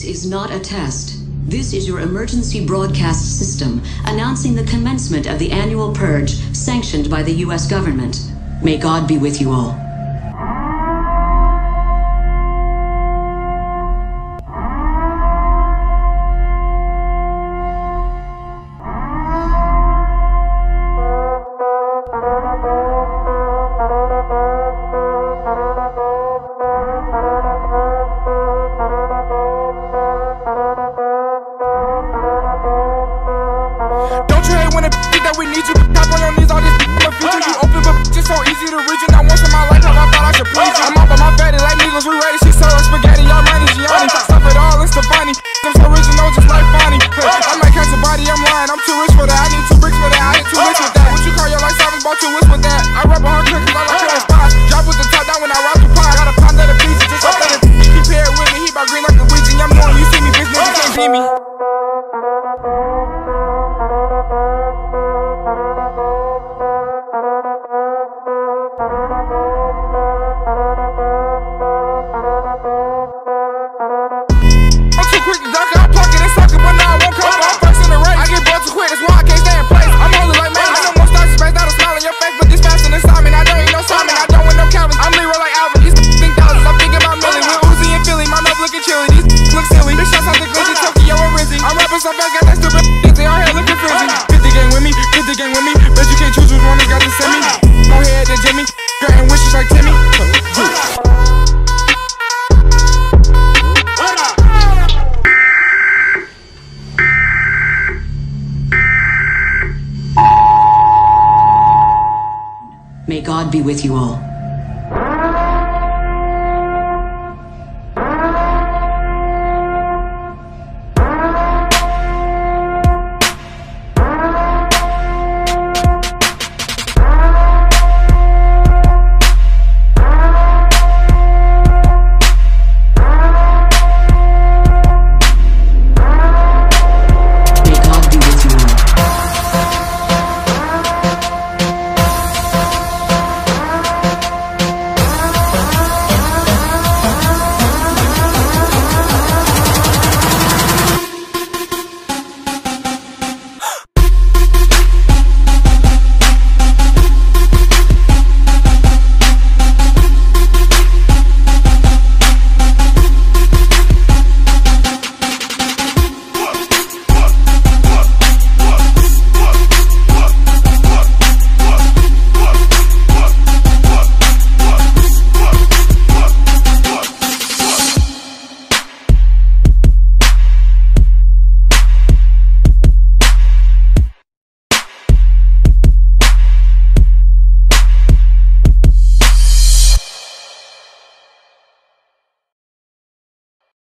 is not a test. This is your emergency broadcast system announcing the commencement of the annual purge sanctioned by the U.S. government. May God be with you all. Don't you hate when it think that we need you? Tap on your knees, all this I'ma you. You open, but just so easy to reach. And I once in my lifetime, I thought I should please you. I'm up on my fatty like Needles, we ready. She her spaghetti, y'all money, Gianni. Stuff it all, it's the bunny. Them so original, just like Bonnie. I might catch a body, I'm lying. I'm too rich see me. They all here looking frizzy. 50 gang with me, 50 gang with me, bet you can't choose which one they got to send me. Jimmy, granting wishes like Timmy. May God be with you all.